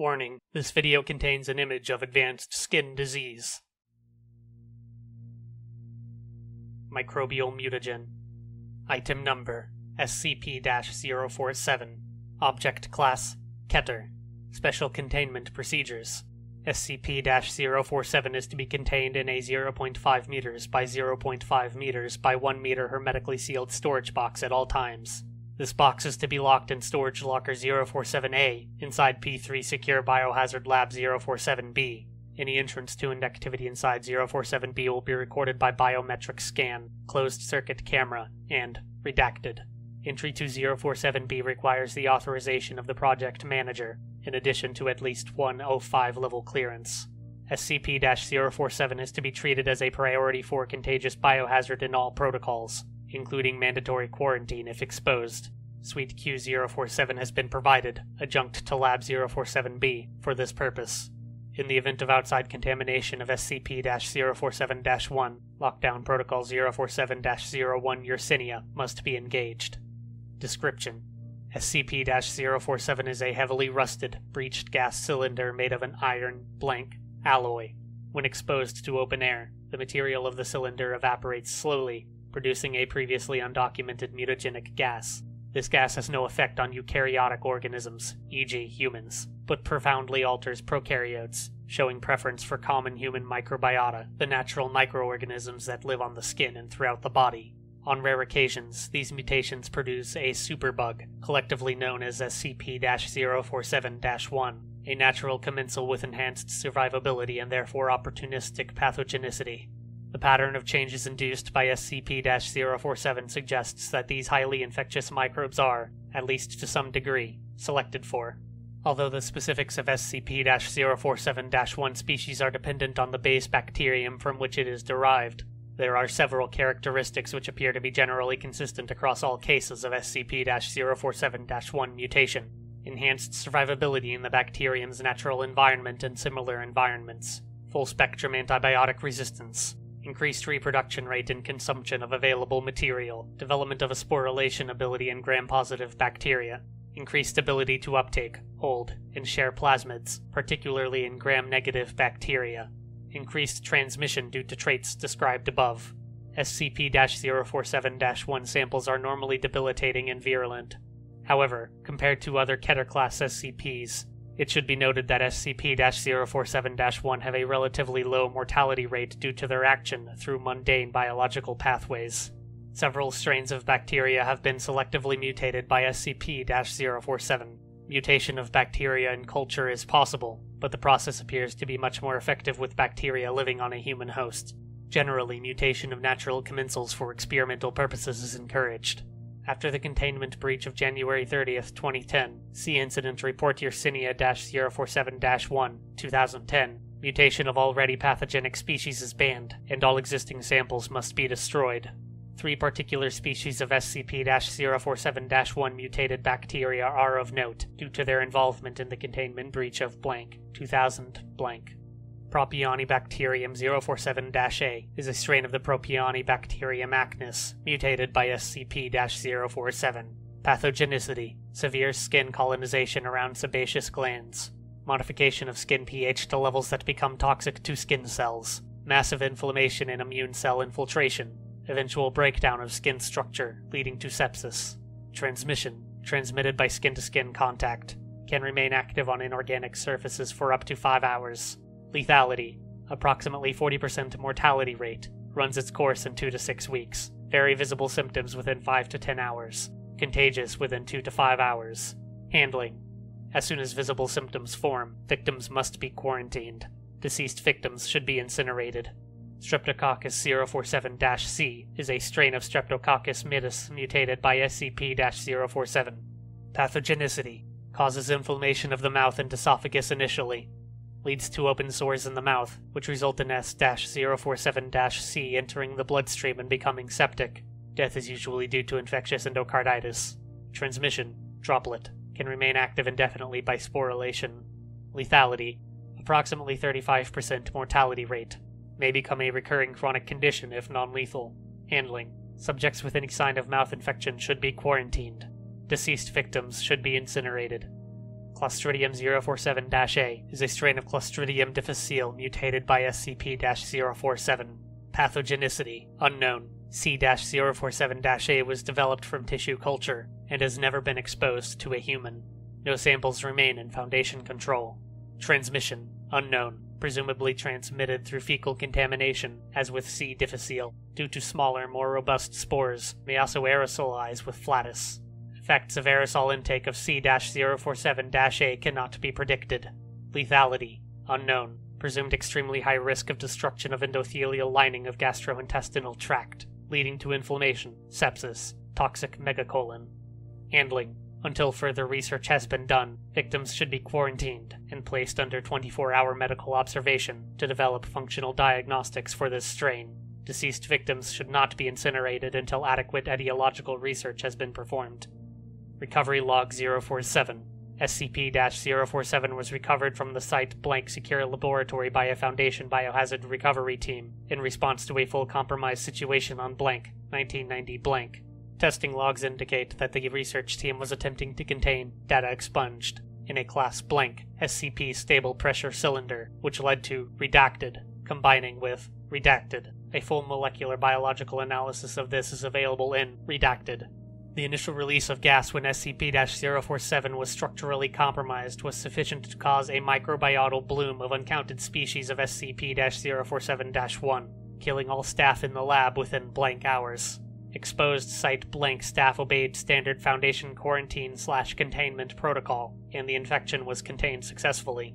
Warning this video contains an image of advanced skin disease. Microbial mutagen. Item number SCP 047. Object class Keter. Special containment procedures. SCP 047 is to be contained in a 0.5 meters by 0.5 meters by 1 meter hermetically sealed storage box at all times. This box is to be locked in Storage Locker 047A inside P3 Secure Biohazard Lab 047B. Any entrance to and activity inside 047B will be recorded by biometric scan, closed circuit camera, and redacted. Entry to 047B requires the authorization of the project manager, in addition to at least one O5 level clearance. SCP 047 is to be treated as a priority for contagious biohazard in all protocols, including mandatory quarantine if exposed. Suite Q047 has been provided, adjunct to Lab 047B, for this purpose. In the event of outside contamination of SCP 047 1, Lockdown Protocol 047 01 Yersinia must be engaged. Description SCP 047 is a heavily rusted, breached gas cylinder made of an iron blank alloy. When exposed to open air, the material of the cylinder evaporates slowly, producing a previously undocumented mutagenic gas. This gas has no effect on eukaryotic organisms, e.g., humans, but profoundly alters prokaryotes, showing preference for common human microbiota, the natural microorganisms that live on the skin and throughout the body. On rare occasions, these mutations produce a superbug, collectively known as SCP 047 1, a natural commensal with enhanced survivability and therefore opportunistic pathogenicity. The pattern of changes induced by SCP 047 suggests that these highly infectious microbes are, at least to some degree, selected for. Although the specifics of SCP 047 1 species are dependent on the base bacterium from which it is derived, there are several characteristics which appear to be generally consistent across all cases of SCP 047 1 mutation enhanced survivability in the bacterium's natural environment and similar environments, full spectrum antibiotic resistance, increased reproduction rate and consumption of available material, development of a sporulation ability in gram positive bacteria, increased ability to uptake, hold, and share plasmids, particularly in gram negative bacteria, increased transmission due to traits described above. SCP 047 1 samples are normally debilitating and virulent. However, compared to other Keter class SCPs, it should be noted that SCP 047 1 have a relatively low mortality rate due to their action through mundane biological pathways. Several strains of bacteria have been selectively mutated by SCP 047. Mutation of bacteria in culture is possible, but the process appears to be much more effective with bacteria living on a human host. Generally, mutation of natural commensals for experimental purposes is encouraged. After the containment breach of January 30th, 2010, see Incident Report Yersinia 047 1, 2010, mutation of already pathogenic species is banned, and all existing samples must be destroyed. Three particular species of SCP 047 1 mutated bacteria are of note due to their involvement in the containment breach of blank 2000 blank. Propionibacterium 047 A is a strain of the Propionibacterium acnes, mutated by SCP 047. Pathogenicity severe skin colonization around sebaceous glands, modification of skin pH to levels that become toxic to skin cells, massive inflammation and immune cell infiltration, eventual breakdown of skin structure leading to sepsis, transmission transmitted by skin to skin contact, can remain active on inorganic surfaces for up to 5 hours Lethality, approximately 40% mortality rate, runs its course in 2 to 6 weeks. Very visible symptoms within 5 to 10 hours. Contagious within 2 to 5 hours. Handling. As soon as visible symptoms form, victims must be quarantined. Deceased victims should be incinerated. Streptococcus 047 C is a strain of Streptococcus mitis mutated by SCP 047. Pathogenicity causes inflammation of the mouth and esophagus initially, leads to open sores in the mouth, which result in S 047 C entering the bloodstream and becoming septic. Death is usually due to infectious endocarditis. Transmission, droplet, can remain active indefinitely by sporulation. Lethality, approximately 35% mortality rate, may become a recurring chronic condition if non lethal. Handling, subjects with any sign of mouth infection should be quarantined. Deceased victims should be incinerated. Clostridium 047-A is a strain of Clostridium difficile mutated by SCP-047. Pathogenicity unknown. C-047-A was developed from tissue culture and has never been exposed to a human. No samples remain in Foundation control. Transmission unknown, presumably transmitted through fecal contamination, as with C. difficile, due to smaller, more robust spores, may also aerosolize with flatus. Effects of aerosol intake of C-047-A cannot be predicted. Lethality unknown, presumed extremely high risk of destruction of endothelial lining of gastrointestinal tract, leading to inflammation, sepsis, toxic megacolon. Handling until further research has been done, victims should be quarantined and placed under 24 hour medical observation to develop functional diagnostics for this strain. Deceased victims should not be incinerated until adequate etiological research has been performed. Recovery Log 047 SCP 047 was recovered from the site blank secure laboratory by a Foundation biohazard recovery team in response to a full compromise situation on blank 1990 blank. Testing logs indicate that the research team was attempting to contain data expunged in a class blank SCP stable pressure cylinder, which led to redacted, combining with redacted. A full molecular biological analysis of this is available in redacted. The initial release of gas when SCP 047 was structurally compromised was sufficient to cause a microbiotal bloom of uncounted species of SCP 047 1, killing all staff in the lab within blank hours. Exposed site blank staff obeyed standard Foundation quarantine slash containment protocol, and the infection was contained successfully.